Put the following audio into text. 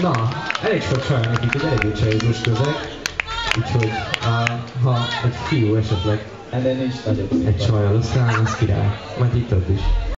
Na, elég sok csaj nekik, hogy eléggé csajozós közeg. Úgyhogy uh, ha egy fiú esetleg Ennél nincs nagyobb. egy csajjal összeáll, az király. Majd itt több is.